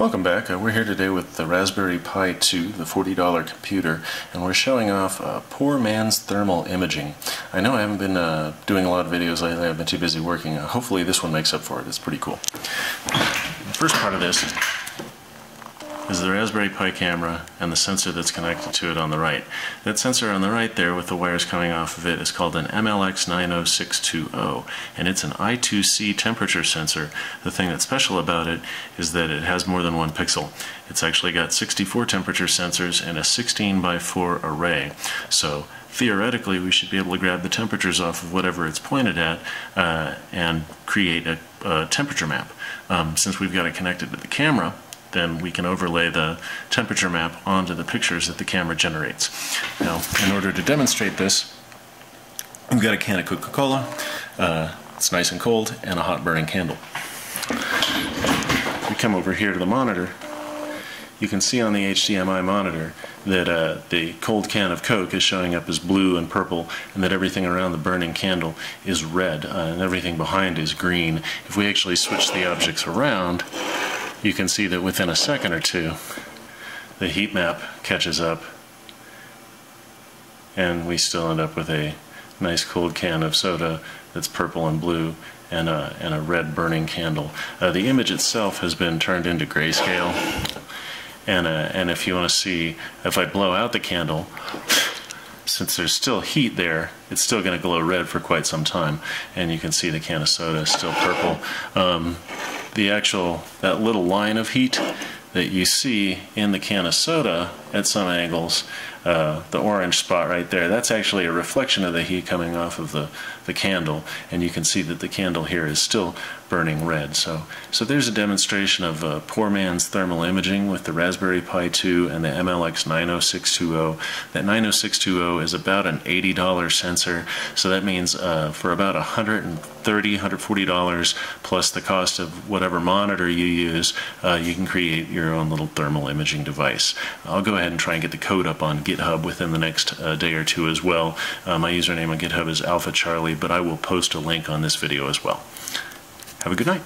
Welcome back. Uh, we're here today with the Raspberry Pi 2, the $40 computer, and we're showing off uh, poor man's thermal imaging. I know I haven't been uh, doing a lot of videos lately, I've been too busy working. Uh, hopefully this one makes up for it. It's pretty cool. The first part of this is the Raspberry Pi camera and the sensor that's connected to it on the right. That sensor on the right there with the wires coming off of it is called an MLX90620 and it's an I2C temperature sensor. The thing that's special about it is that it has more than one pixel. It's actually got 64 temperature sensors and a 16 by 4 array. So theoretically we should be able to grab the temperatures off of whatever it's pointed at uh, and create a, a temperature map. Um, since we've got it connected to the camera, then we can overlay the temperature map onto the pictures that the camera generates. Now, in order to demonstrate this, we've got a can of Coca-Cola, uh, it's nice and cold, and a hot burning candle. If we come over here to the monitor, you can see on the HDMI monitor that uh, the cold can of Coke is showing up as blue and purple and that everything around the burning candle is red uh, and everything behind is green. If we actually switch the objects around, you can see that within a second or two, the heat map catches up and we still end up with a nice cold can of soda that's purple and blue and a, and a red burning candle. Uh, the image itself has been turned into grayscale and, uh, and if you want to see, if I blow out the candle, since there's still heat there, it's still going to glow red for quite some time. And you can see the can of soda is still purple. Um, the actual, that little line of heat that you see in the can of soda at some angles, uh, the orange spot right there, that's actually a reflection of the heat coming off of the, the candle. And you can see that the candle here is still burning red. So, so there's a demonstration of uh, poor man's thermal imaging with the Raspberry Pi 2 and the MLX 90620. That 90620 is about an $80 sensor, so that means uh, for about $130, $140 plus the cost of whatever monitor you use, uh, you can create your own little thermal imaging device. I'll go ahead and try and get the code up on GitHub within the next uh, day or two as well. Uh, my username on GitHub is Alpha Charlie, but I will post a link on this video as well. Have a good night.